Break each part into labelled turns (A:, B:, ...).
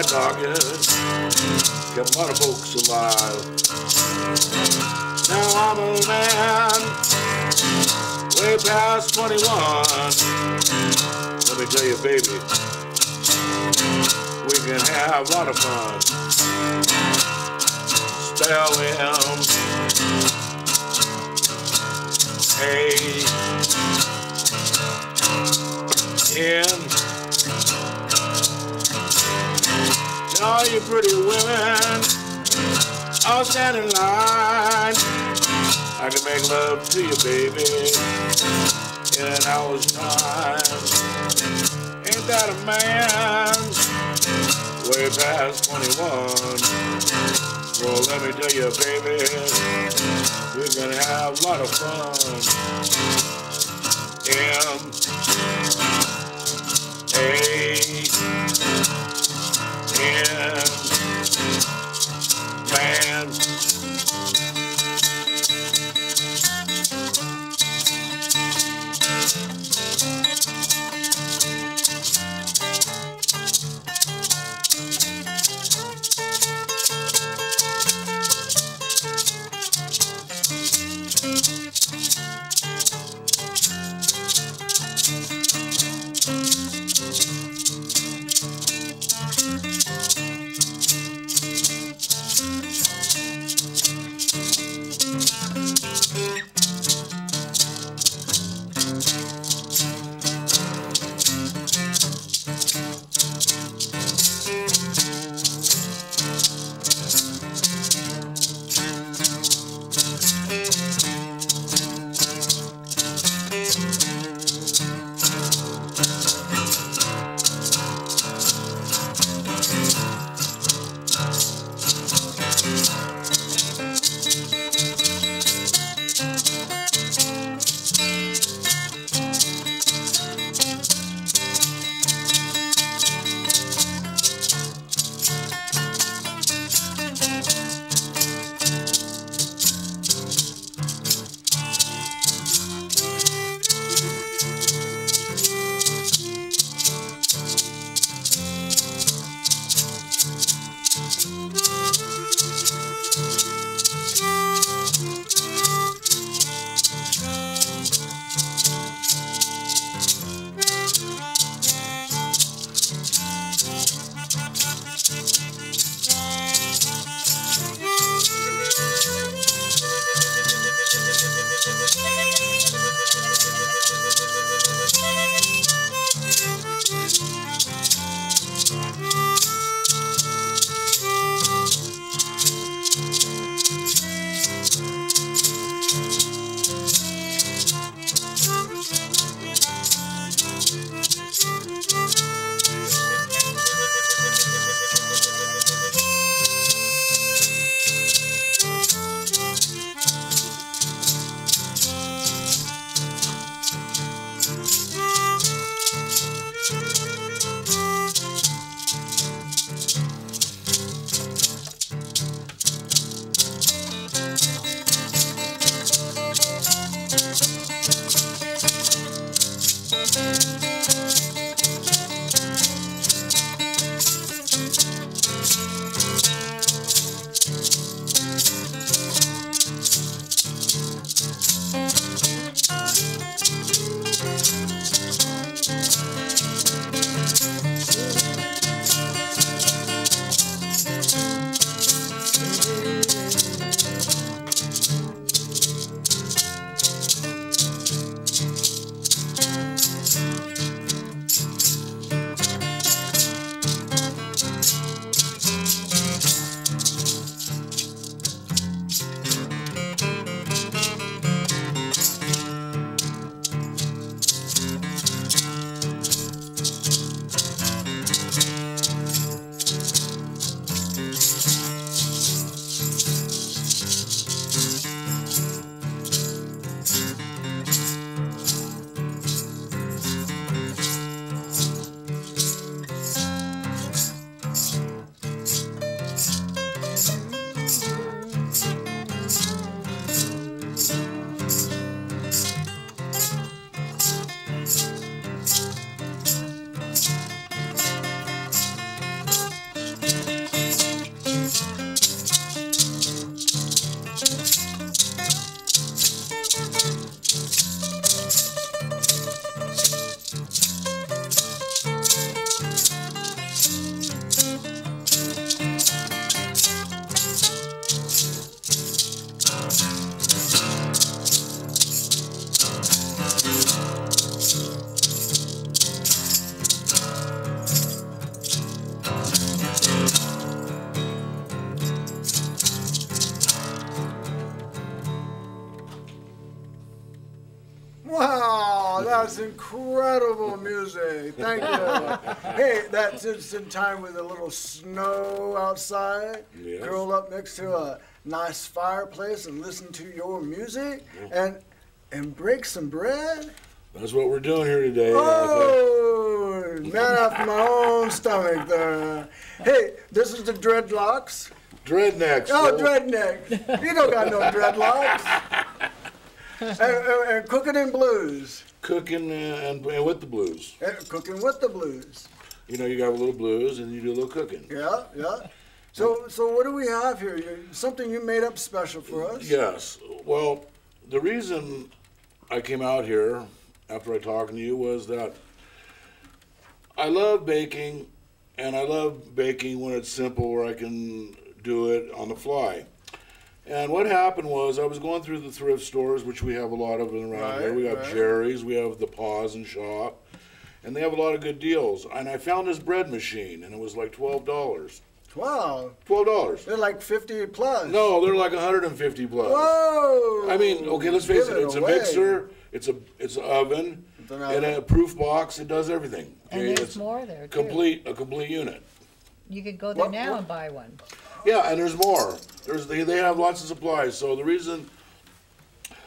A: my pocket, kept a lot of folks alive. Now I'm a man, way past 21. Let me tell you, baby, we can have a lot of fun. Spell him A N. All you pretty women all stand in line. I can make love to you, baby, in an hour's time. Ain't that a man? Way past 21. Well, let me tell you, baby, we can have a lot of fun. M A N man.
B: Incredible music. Thank you. hey, that's just in time with a little snow outside,
A: Yes.
B: curl up next to a nice fireplace and listen to your music and and break some bread.
A: That's what we're doing here today.
B: Oh, man after my own stomach there. Hey, this is the dreadlocks.
A: Dreadnecks.
B: Oh,
A: Phil.
B: dreadneck. You don't got no dreadlocks. and, and, and cooking in blues.
A: Cooking and, and with the blues.
B: And cooking with the blues.
A: You know, you got a little blues and you do a little cooking.
B: Yeah, yeah. So, so what do we have here? You, something you made up special for us?
A: Yes. Well, the reason I came out here after I talked to you was that I love baking, and I love baking when it's simple, where I can do it on the fly. And what happened was I was going through the thrift stores, which we have a lot of around
B: Right,
A: here. We got
B: right.
A: Jerry's, we have the Paws and Shop, and they have a lot of good deals. And I found this bread machine, and it was like twelve dollars.
B: Wow.
A: Twelve dollars.
B: They're like 50 plus.
A: No, they're like 150 plus.
B: Whoa.
A: I mean, okay, let's face
B: Give
A: it. It's a mixer. It's a it's an oven
B: It's an
A: and
B: oven.
A: a proof box. It does everything.
C: And
A: Okay,
C: there's
A: it's
C: more there too.
A: complete a complete unit.
C: You could go there
B: What-
C: now
B: what-
C: and buy one.
A: Yeah, and there's more. There's they, they have lots of supplies. So the reason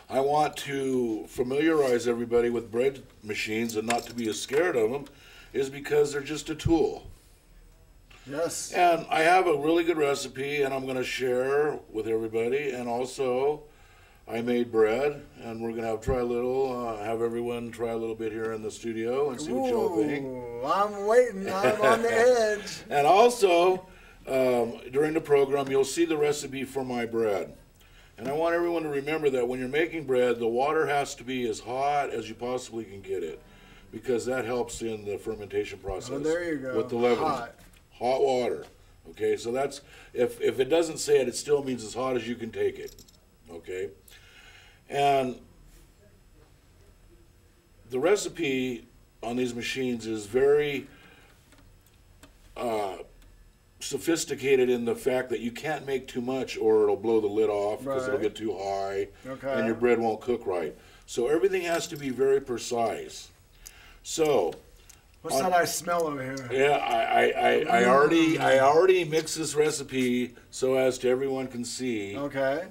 A: I want to familiarize everybody with bread machines and not to be as scared of them is because they're just a tool.
B: Yes.
A: And I have a really good recipe, and I'm going to share with everybody. And also, I made bread, and we're going to have try a little, uh, have everyone try a little bit here in the studio and see what y'all think.
B: I'm waiting. I'm on the edge.
A: And also, um, during the program, you'll see the recipe for my bread. And I want everyone to remember that when you're making bread, the water has to be as hot as you possibly can get it, because that helps in the fermentation process.
B: Oh, there you go.
A: With the leavening.
B: Hot.
A: Hot water. Okay, so that's if if it doesn't say it, it still means as hot as you can take it. Okay, and the recipe on these machines is very uh, sophisticated in the fact that you can't make too much or it'll blow the lid off because it'll get too high
B: Okay.
A: and your bread won't cook right. So everything has to be very precise. So
B: What's that uh, I smell over here?
A: yeah, I, I, I, I already I mm. already mixed this recipe so as to everyone can see
B: Okay.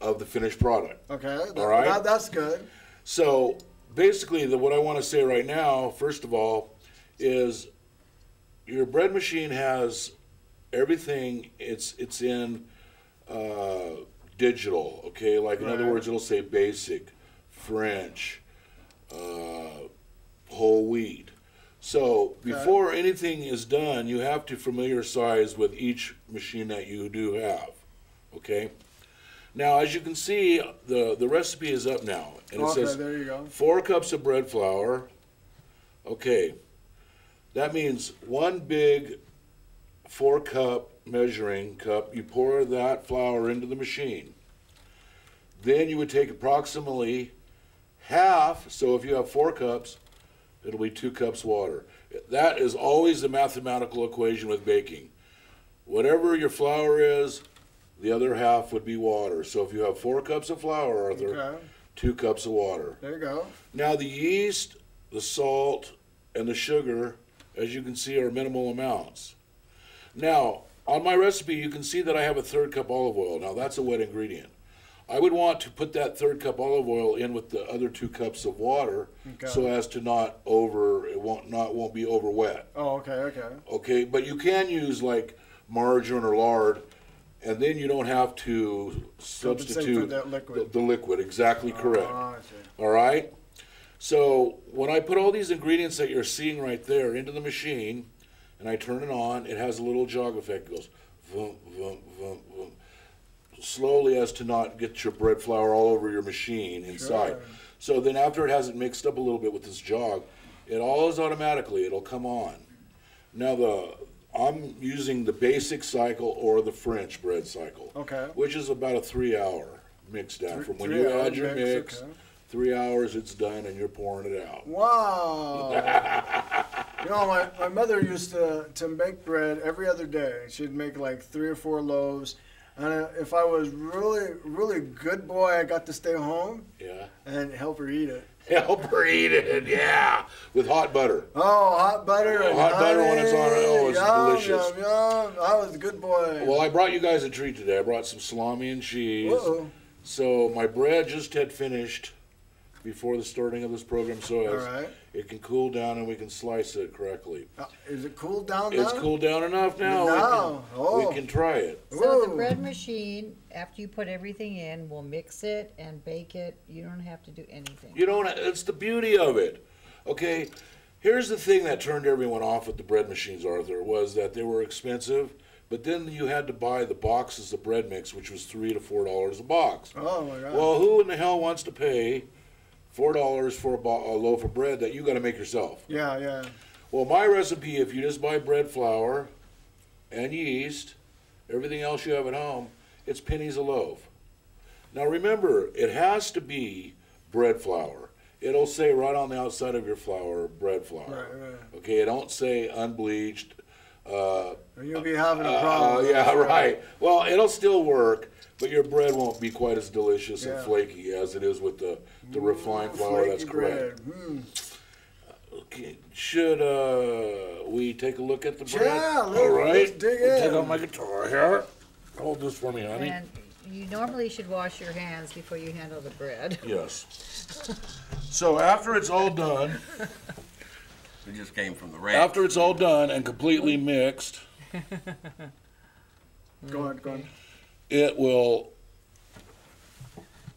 A: of the finished product.
B: Okay. That,
A: All right.
B: that- that's good.
A: So basically, the, what I want to say right now, first of all, is your bread machine has everything. It's it's in uh, digital. Okay, like in other words, it'll say basic, French, uh, whole wheat. So before anything is done, you have to familiarize with each machine that you do have. Okay. Now, as you can see, the, the recipe is up now, and it
B: Okay,
A: says
B: there you go.
A: four cups of bread flour. Okay, that means one big four cup measuring cup. You pour that flour into the machine. Then you would take approximately half. So if you have four cups, it'll be two cups water. That is always the mathematical equation with baking. Whatever your flour is, the other half would be water. So if you have four cups of flour, Arthur,
B: Okay.
A: two cups of water.
B: There you go.
A: Now the yeast, the salt, and the sugar, as you can see, are minimal amounts. Now, on my recipe, you can see that I have a third cup olive oil. Now that's a wet ingredient. I would want to put that third cup olive oil in with the other two cups of water,
B: Okay.
A: so as to not over it won't not won't be over wet.
B: Oh, okay, okay.
A: Okay, but you can use like margarine or lard, and then you don't have to substitute
B: that liquid.
A: The, the liquid. Exactly correct.
B: Ah, I see.
A: All right. So when I put all these ingredients that you're seeing right there into the machine, and I turn it on, it has a little jog effect. It goes vroom, vroom, vroom, vroom, slowly as to not get your bread flour all over your machine inside.
B: Sure.
A: So then after it has it mixed up a little bit with this jog, it all is automatically. It'll come on. Now the I'm using the basic cycle or the French bread cycle,
B: Okay.
A: which is about a three hour mix down
B: Three-
A: from when you add your
B: mix,
A: mix.
B: okay.
A: Three hours, it's done, and you're pouring it out.
B: Wow. you know, my, my mother used to, to make bread every other day. She'd make like three or four loaves. And uh, if I was really, really good boy, I got to stay home
A: Yeah.
B: and help her eat it.
A: Help her eat it. Yeah. With hot butter.
B: Oh, hot butter. and
A: Hot butter when it's on. Oh,
B: honey.
A: it's
B: yum,
A: delicious.
B: Yum, yum. I was a good boy.
A: Well, I brought you guys a treat today. I brought some salami and cheese.
B: Uh-oh.
A: So my bread just had finished before the starting of this program, so as
B: right.
A: it can cool down and we can slice it correctly.
B: Uh, Is it cooled down
A: It's
B: now?
A: cooled down enough now.
B: Now.
A: We, can,
B: Oh.
A: we can try it.
C: So
B: Whoa.
C: the bread machine, after you put everything in, will mix it and bake it. You don't have to do anything.
A: You don't. It's the beauty of it. Okay. Here's the thing that turned everyone off with the bread machines, Arthur, was that they were expensive. But then you had to buy the boxes of bread mix, which was three to four dollars a box.
B: Oh my God.
A: Well, who in the hell wants to pay four dollars for a, a loaf of bread that you got to make yourself?
B: yeah, yeah.
A: Well, my recipe, if you just buy bread flour and yeast, everything else you have at home, it's pennies a loaf. Now remember, it has to be bread flour. It'll say right on the outside of your flour, bread flour.
B: Right, right.
A: Okay, it don't say unbleached. Uh,
B: You'll be having a
A: uh,
B: problem.
A: yeah, right. Well, it'll still work, but your bread won't be quite as delicious and flaky as it is with the, the refined flour. That's correct.
B: bread. Mm.
A: Okay, should uh, we take a look at the bread?
B: Yeah, let's-
A: All right.
B: let's dig
A: I'll Take
B: in.
A: out my guitar here. Hold this for me, honey.
C: And you normally should wash your hands before you handle the bread.
A: Yes. So after it's all done,
D: We just came from the ranch.
A: after it's all done and completely mixed,
B: Go on, go on.
A: it will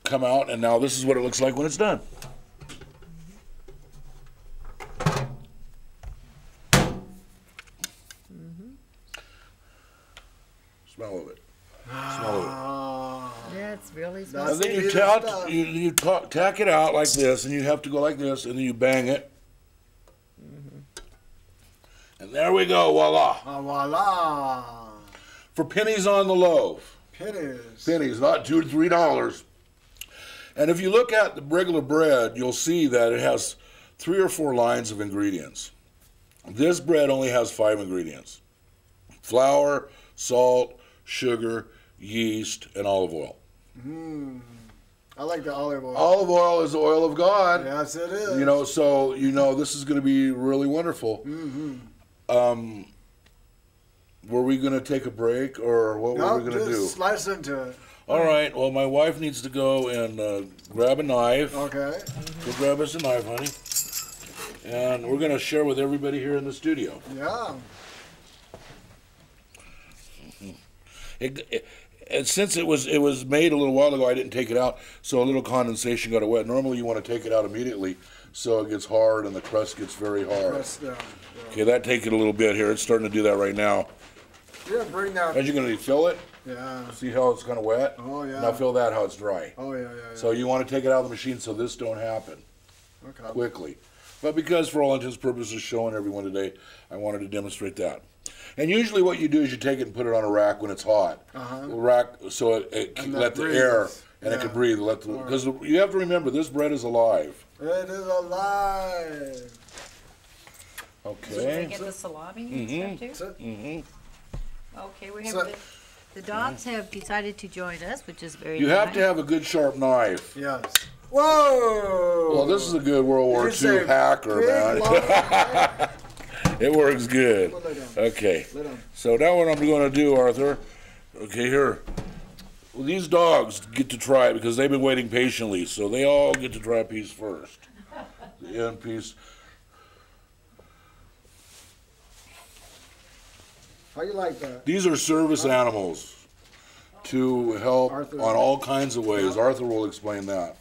A: come out, and now this is what it looks like when it's done. Smell of it. Smell of it.
B: Ah,
C: Yeah, it's really
B: That's
C: smells
A: And then you
B: Good
A: tack, you, you ta- tack it out like this, and you have to go like this, and then you bang it. And there we go, voila.
B: ah, voila.
A: For pennies on the loaf.
B: Pennies.
A: Pennies, not two to three dollars. And if you look at the regular bread, you'll see that it has three or four lines of ingredients. This bread only has five ingredients flour, salt, sugar, yeast, and olive oil.
B: Mm. I like the olive oil.
A: Olive oil is the oil of God.
B: Yes, it is.
A: You know, so you know this is going to be really wonderful.
B: Mm-hmm.
A: Um, were we going to take a break, or what
B: No,
A: were we going to
B: just
A: do?
B: slice into it.
A: All right. Well, my wife needs to go and uh, grab a knife.
B: Okay.
A: Go grab us a knife, honey. And we're going to share with everybody here in the studio.
B: Yeah.
A: It, it, and since it was it was made a little while ago, I didn't take it out, so a little condensation got it wet. Normally, you want to take it out immediately, so it gets hard and the crust gets very hard.
B: Press down.
A: Okay, that take it a little bit here. It's starting to do that right now.
B: Yeah, bring that.
A: As you're going to fill it,
B: Yeah.
A: see how it's kind of wet.
B: Oh, yeah.
A: Now fill that how it's dry.
B: Oh, yeah, yeah, yeah.
A: So you want to take it out of the machine so this don't happen
B: okay.
A: quickly. But because for all intents and purposes showing everyone today, I wanted to demonstrate that. And usually what you do is you take it and put it on a rack when it's hot.
B: Uh-huh.
A: Rack so it, it let the
B: breathes.
A: air and it can breathe. Let the because you have to remember this bread is alive.
B: It is alive.
C: Did they
A: Okay.
C: get the salami
A: Mhm.
C: and stuff too?
B: So,
A: hmm
C: Okay, we have
B: So-
C: the, the dogs have decided to join us, which is very
A: You have to
C: nice.
A: have a good sharp knife.
B: yes. Whoa!
A: Well, this is a good World War
B: You say
A: II hacker,
B: big,
A: man.
B: long-
A: it works good.
B: Lay down.
A: Okay.
B: Lay down.
A: So now what I'm going to do, Arthur? Okay, here. Well, these dogs get to try it because they've been waiting patiently, so they all get to try a piece first. The end piece.
B: How you like that?
A: These are service animals to help
B: Arthur.
A: on all kinds of ways. Arthur will explain that.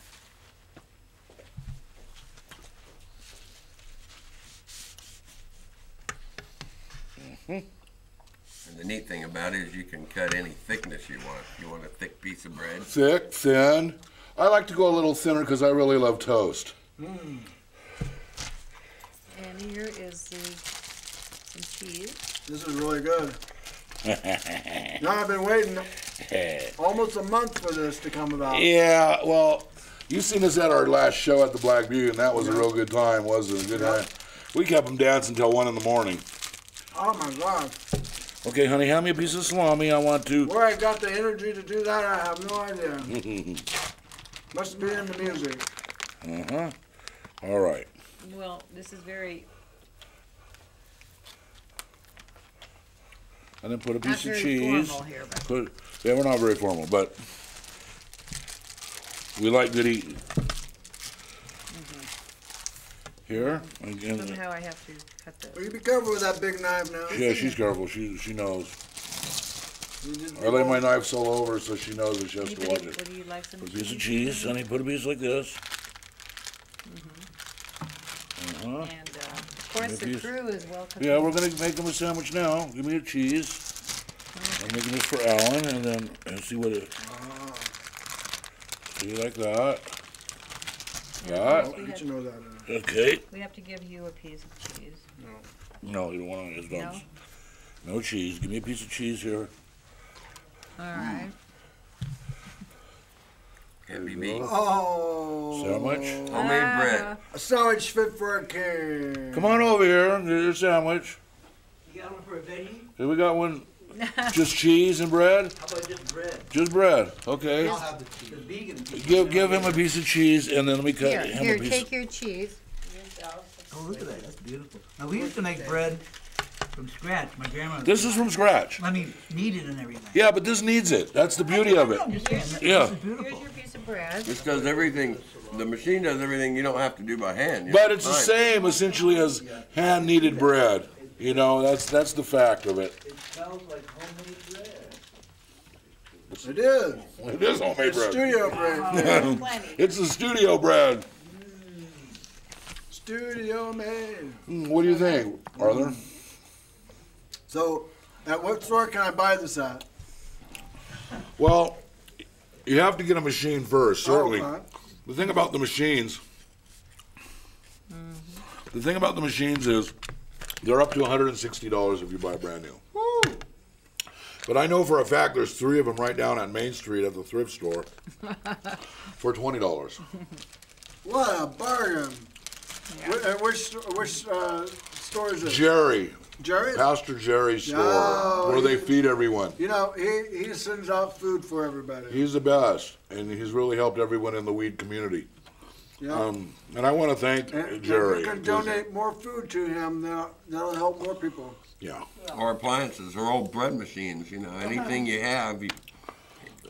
D: The neat thing about it is you can cut any thickness you want. You want a thick piece of bread,
A: Thick, thin. I like to go a little thinner because I really love toast. Hmm.
C: And here is the some cheese.
B: This is really good. now I've been waiting almost a month for this to come about.
A: Yeah, well, you seen us at our last show at the Black Butte, and that was a real good time, wasn't it? Good
B: Yeah.
A: time. We kept them dancing until one in the morning.
B: Oh my God!
A: Okay, honey, hand me a piece of salami. I want to.
B: Where I got the energy to do that, I have no idea. Must be in the music.
A: Uh huh. All right.
C: Well, this is very,
A: And then put a
C: not
A: piece of cheese.
C: here, but
A: Put. Yeah, we're not very formal, but we like good eating. Here, again.
C: somehow I have to cut
B: Well, you be careful with that big knife now.
A: Yeah, she's careful. She she knows. I lay my knife all over so she knows that she has to watch
C: Anybody,
A: it.
C: would you like some?
A: Put a piece of cheese, honey. Put a piece like this. Mm-hmm. Uh-huh.
C: And, uh, of course, the crew is welcome.
A: Yeah, we're gonna make them a sandwich now. Give me a cheese. I'm making this for Alan, and then and see what it. See like that.
C: And of
A: That.
C: course, we
B: Get your nose out of there.
A: Uh, okay.
C: We have to give you a piece of cheese.
A: No, No, you don't want it. It's
C: No?
A: done. No cheese. Give me a piece of cheese here.
C: All right. Mm.
D: Can't be beat.
B: Oh.
A: Sandwich?
D: Homemade bread.
B: A sandwich fit for a king.
A: Come on over here. and Get your sandwich.
E: You got one for a veggie?
A: Here we got one. Just cheese and bread.
E: How about just bread?
A: Just bread. Okay.
E: I'll have the cheese. The vegan piece.
A: Give give him a piece of cheese, and then let me cut
C: Here,
A: him
C: here,
A: a piece.
C: take your cheese.
E: Oh, look at that. That's beautiful. Now, we used to make bread from scratch. My grandma.
A: This is from scratch.
E: I mean, kneaded and everything.
A: Yeah, but this needs it. That's the beauty of it.
E: I'm just saying,
A: Yeah.
E: This is
C: Here's
E: beautiful.
C: your piece of bread.
D: This does everything, the machine does everything you don't have to do by hand.
A: But it's the
D: Fine.
A: same essentially as hand kneaded bread. You know, that's that's the fact of it.
E: It smells like homemade bread.
B: It is.
A: It is homemade bread.
B: Studio bread.
C: Plenty.
A: It's the studio bread.
B: Studio made.
A: Mm, What do you think, Arthur?
B: So, at what store can I buy this at?
A: Well, you have to get a machine first, certainly.
B: Oh, okay.
A: The thing about the machines, the thing about the machines is they're up to $160 if you buy brand new. But I know for a fact there's three of them right down on Main Street at the thrift store for $20.
B: What a bargain. Wh- uh, Which, which uh, store is it?
A: Jerry,
B: Jerry?
A: Pastor Jerry's store,
B: Oh,
A: where they feed everyone.
B: You know, he, he sends out food for everybody.
A: He's the best, and he's really helped everyone in the weed community.
B: Yeah.
A: Um, and I want to thank
B: and if
A: Jerry.
B: you can donate more food to him, that'll, that'll help more people.
A: Yeah.
D: Or appliances, or old bread machines, you know, anything you have, you,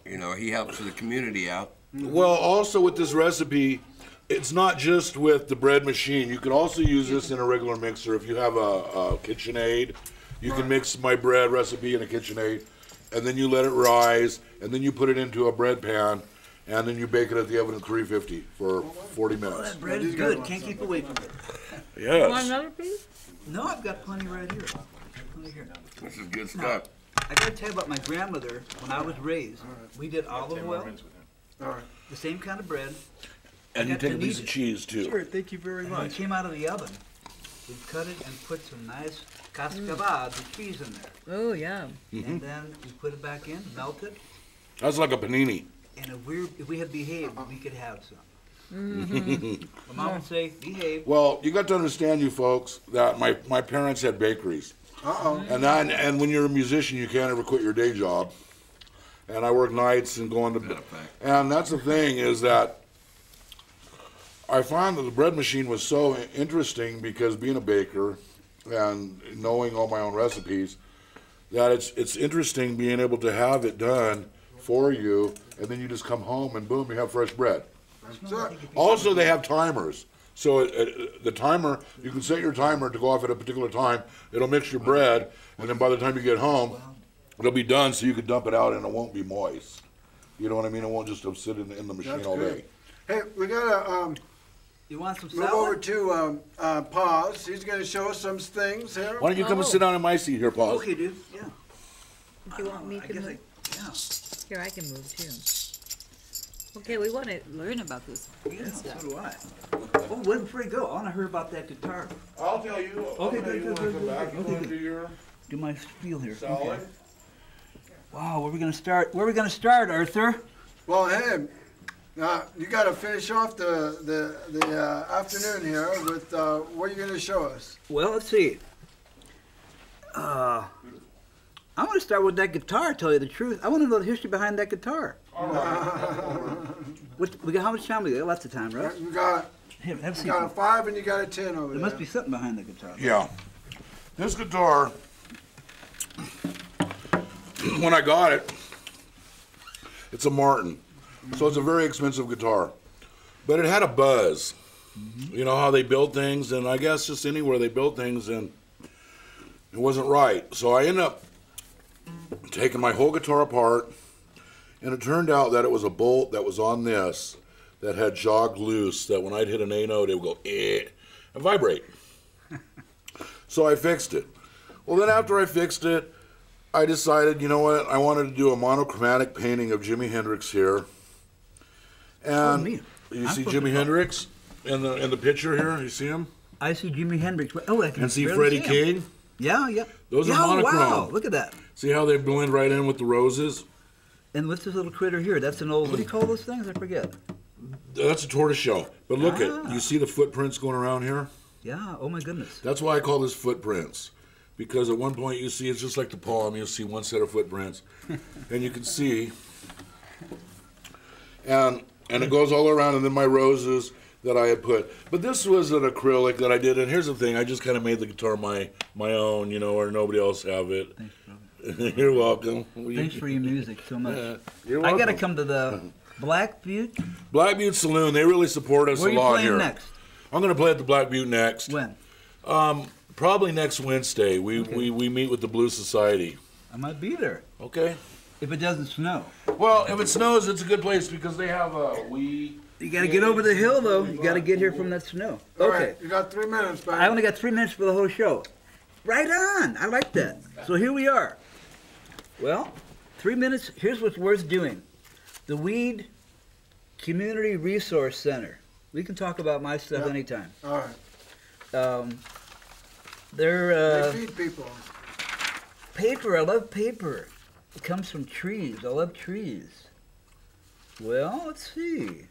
D: you know, he helps the community out.
A: Well, also with this recipe, it's not just with the bread machine. You can also use this in a regular mixer. If you have a, a KitchenAid, you can mix my bread recipe in a KitchenAid, and then you let it rise, and then you put it into a bread pan, and then you bake it at the oven at 350 for 40
E: Oh,
A: minutes.
E: that bread is good. Can't keep away from it.
C: Want another piece?
E: No, I've got plenty right here. Plenty here.
D: This is good stuff.
E: I gotta tell you about my grandmother. When I was raised, we did olive oil,
B: All right.
E: the same kind of bread.
A: And you take a piece of cheese too.
E: Sure, thank you very much. When it came out of the oven, we cut it and put some nice cascabade, the cheese in there.
C: Oh, yeah.
A: Mm-hmm.
E: And then we put it back in, melt it,
A: That's like a panini.
E: And if we if we had behaved, we could have some.
A: Mm-hmm.
E: My mom would say, behave.
A: Well, you got to understand, you folks, that my, my parents had bakeries.
B: Uh-oh.
A: And then, and when you're a musician, you can't ever quit your day job. And I work nights and going to
D: That
A: bed.
D: effect.
A: And that's the thing is that I found that the bread machine was so interesting because being a baker and knowing all my own recipes, that it's it's interesting being able to have it done for you, and then you just come home and boom, you have fresh bread. Also, they have timers. So it, it, the timer, you can set your timer to go off at a particular time. It'll mix your bread, and then by the time you get home, it'll be done. So you can dump it out, and it won't be moist. You know what I mean? It won't just sit in, in the machine
B: That's
A: all
B: good.
A: day.
B: hey, we gotta um,
E: You want some
B: move over to um, uh, Paz. He's gonna show us some things here.
A: Why don't you come and sit down in my seat here, Paul?
E: Okay, dude. Yeah.
C: Do you want me
E: I
C: to
E: guess
C: move?
E: I, yeah.
C: Here, I can move too. Okay, we want to learn about this.
E: Yeah, so do I. Oh, wait, before you go, I want to hear about that guitar.
A: I'll tell you.
E: I'll Okay, tell good, you when good, I come good, back. good. You wanna do
A: your
E: Do my spiel here. Okay. Wow, where are we gonna start? Where are we gonna start, Arthur?
B: Well, hey, uh, you gotta finish off the the, the uh, afternoon here with uh, what you're gonna show us.
E: Well, let's see. Uh, I want to start with that guitar. Tell you the truth, I want to know the history behind that guitar. What, we got how much time we got? Lots of time, right?
B: You got,
E: Here, have a
B: you got a five and you got a ten over
E: There
B: there.
E: must be something behind the guitar.
A: Yeah. This guitar, when I got it, it's a Martin. So it's a very expensive guitar. But it had a buzz. Mm-hmm. You know how they build things, and I guess just anywhere they build things, and it wasn't right. So I end up taking my whole guitar apart, and it turned out that it was a bolt that was on this that had jogged loose, that when I'd hit an A note, it would go, eh, and vibrate. So I fixed it. Well, then after I fixed it, I decided, you know what, I wanted to do a monochromatic painting of Jimi Hendrix here. And
E: neat.
A: you see Jimi Hendrix in the in the picture here. You see him?
E: I see Jimi Hendrix. Oh, I can
A: And see Freddie. King.
E: Yeah, yeah.
A: Those are
E: yeah,
A: monochrome.
E: Wow, look at that.
A: See how they blend right in with the roses?
E: And what's this little critter here? That's an old. What do you call those things? I forget.
A: That's a tortoiseshell. But look
E: Ah.
A: at you see the footprints going around here.
E: Yeah. Oh my goodness.
A: That's why I call this footprints. Because at one point you see it's just like the palm, you'll see one set of footprints. and you can see and and it goes all around and then my roses that I had put. But this was an acrylic that I did and here's the thing, I just kinda made the guitar my my own, you know, or nobody else have it.
E: Thanks.
A: You're welcome.
E: Thanks for your music so much.
A: You're
E: I gotta come to the Black Butte.
A: Black Butte Saloon, they really support us
E: Where
A: a lot
E: playing
A: here.
E: next?
A: I'm gonna play at the Black Butte next.
E: When?
A: Um, Probably next Wednesday. We, we, we meet with the Blue Society.
E: I might be there
A: Okay.
E: if it doesn't snow.
A: Well, if it snows, it's a good place because they have a we.
E: You gotta get over the hill though. You gotta get here from that snow.
B: All
E: Okay.
B: right, you got three minutes,
E: I only got three minutes for the whole show. Right on. I like that. So here we are. Well, three minutes. Here's what's worth doing. The Weed Community Resource Center. We can talk about my stuff
B: Yeah.
E: anytime.
B: All right.
E: Um, they're
B: They
E: uh,
B: feed people.
E: paper. I love paper. It comes from trees. I love trees. Well, let's see.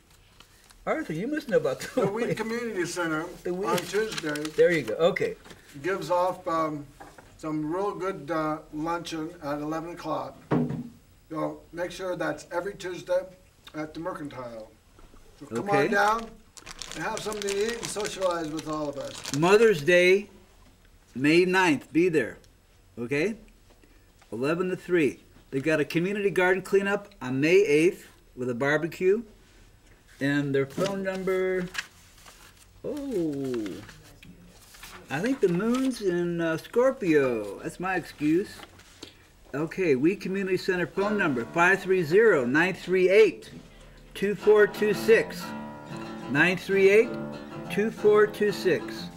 E: Arthur, you must know about the,
B: The Weed Community Center
E: The Weed-
B: on Tuesday
E: There you go. Okay.
B: gives off um, some real good uh, luncheon at 11 o'clock. So make sure that's every Tuesday at the Mercantile. So come
E: Okay.
B: on down and have something to eat and socialize with all of us.
E: Mother's Day, May 9th. Be there. Okay? 11 to 3. They've got a community garden cleanup on May 8th with a barbecue. And their phone number. Oh. I think the moon's in uh, Scorpio. That's my excuse. Okay, We Community Center phone number 530 938 2426. 938 2426.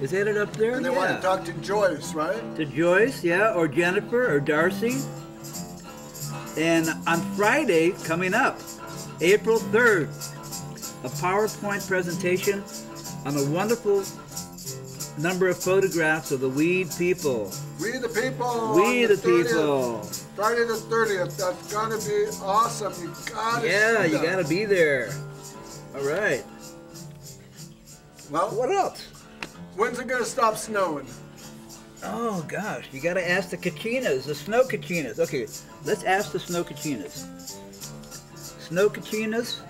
E: Is that it up there?
B: And they
E: yeah.
B: want to talk to Joyce, right?
E: To Joyce, yeah, or Jennifer, or Darcy. And on Friday, coming up, April 3rd, a PowerPoint presentation on a wonderful number of photographs of the weed people.
B: We the people.
E: We
B: on
E: the
B: 30th,
E: people.
B: Friday the 30th. That's gonna be awesome. You gotta.
E: Yeah, you gotta be there. All right.
B: Well,
E: What else?
B: when's it gonna stop snowing?
E: Oh gosh, you gotta ask the kachinas, the snow kachinas. Okay, let's ask the snow kachinas. Snow kachinas,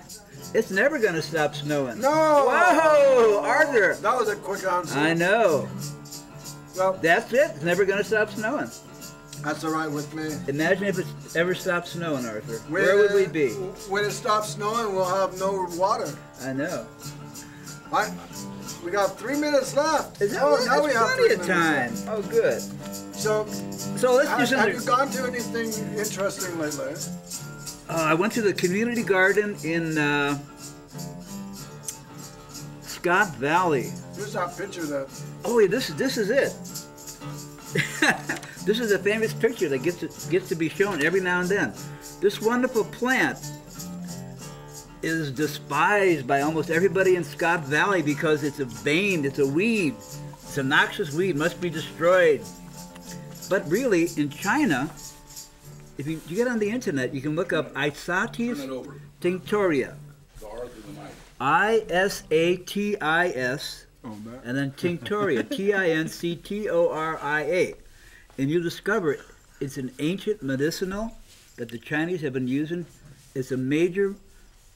E: it's never gonna stop snowing.
B: No.
E: Whoa, Arthur.
B: That was a quick answer.
E: I know.
B: Well,
E: That's it. It's never gonna stop snowing.
B: that's all right with me.
E: Imagine if it ever stopped snowing, Arthur. Where would we be?
B: When it stops snowing, we'll have no water.
E: I know.
B: I, we got three minutes left.
E: Is that
B: oh, now we have
E: plenty of time. Oh, good.
B: So,
E: So let's do
B: have, have you gone to anything interesting lately?
E: Uh, I went to the community garden in uh, Scott Valley.
B: Here's that picture that.
E: Oh, yeah, this is this is it. this is a famous picture that gets to, gets to be shown every now and then. This wonderful plant is despised by almost everybody in Scott Valley because it's a bane, it's a weed, it's a noxious weed, must be destroyed. But really, in China, if you, you get on the internet, you can look up Isatis
A: over.
E: tinctoria.
A: The Arthur the Knight.
E: I S A T I S
B: Oh,
E: and then Tinctoria, T I N C T O R I A. And you discover It's an ancient medicinal that the Chinese have been using. It's a major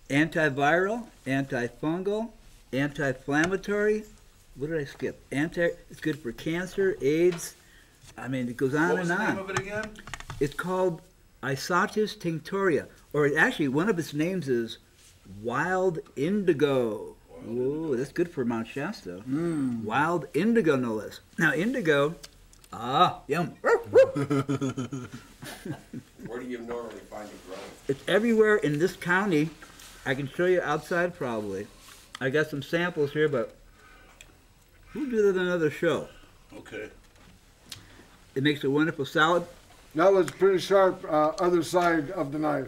E: antiviral, antifungal, anti-inflammatory. What did I skip? Anti. It's good for cancer, AIDS. I mean, it goes on
A: What was
E: and
A: the
E: on.
A: name of it again?
E: It's called Isatis tinctoria, or actually one of its names is wild indigo. Whoa, that's good for Mount Shasta. Wild indigo, no less. Now, indigo, ah, yum.
D: Where do you normally find it growing?
E: It's everywhere in this county. I can show you outside probably. I got some samples here, but we'll do that another show.
A: Okay.
E: It makes a wonderful salad.
B: That was pretty sharp, uh, other side of the knife.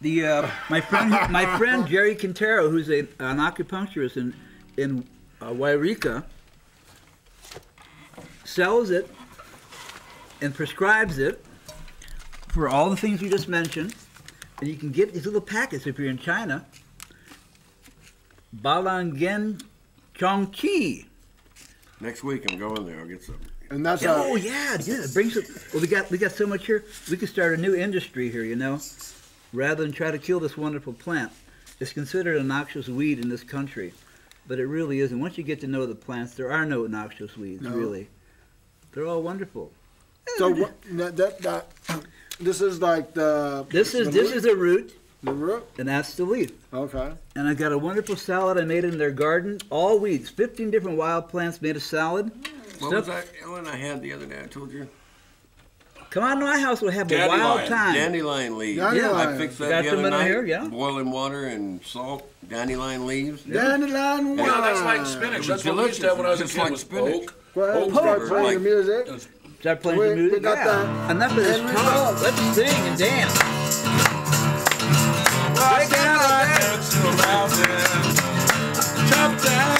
E: The uh, my friend my friend Jerry Quintero, who's a, an acupuncturist in in uh, Yreka, sells it and prescribes it for all the things you just mentioned, and you can get these little packets if you're in China. Banlangen Chongji.
D: Next week I'm going there. I'll get some.
B: And that's
E: Oh yeah, yeah. It brings it. Well, we got we got so much here. We could start a new industry here. You know, rather than try to kill this wonderful plant. It's considered a noxious weed in this country, but it really isn't. Once you get to know the plants, there are no noxious weeds.
B: No.
E: Really, they're all wonderful.
B: so what, that, that, that, this is like the.
E: This is
B: the
E: this
B: root-
E: is a root,
B: The root?
E: and that's the leaf.
B: Okay.
E: And I got a wonderful salad I made in their garden. All weeds, 15 different wild plants made a salad. Mm.
D: What
E: Stuff-
D: was that one I had the other day? I told you.
E: Come on to my house, we'll have a
A: Dandelion.
E: wild time.
D: Dandelion leaves.
B: Dandelion.
D: I fixed that
E: Got
D: the other night.
E: here, yeah.
D: Boiling water and salt. Dandelion leaves.
B: Dandelion
A: Yeah, that's like spinach. That's what we used to have when I was a kid.
D: just
A: was
D: like spinach.
A: oak.
B: Go
D: Oak
B: start
D: flavor,
B: playing
D: like-
B: the music.
E: Start playing
B: We-
E: some music.
B: we got
E: yeah.
B: that.
E: Enough of this talk. Let's sing and dance.
A: I stand right next to a mountain, chopped down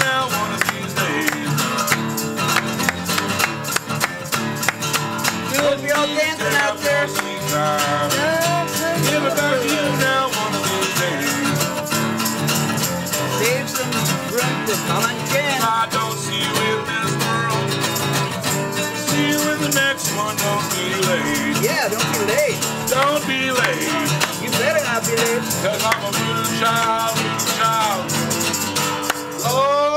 A: I don't see you in the next one. Don't be late.
E: Yeah, don't be late.
A: Don't be late.
E: You better not be late.
A: Cause I'm a little child, little child. Oh,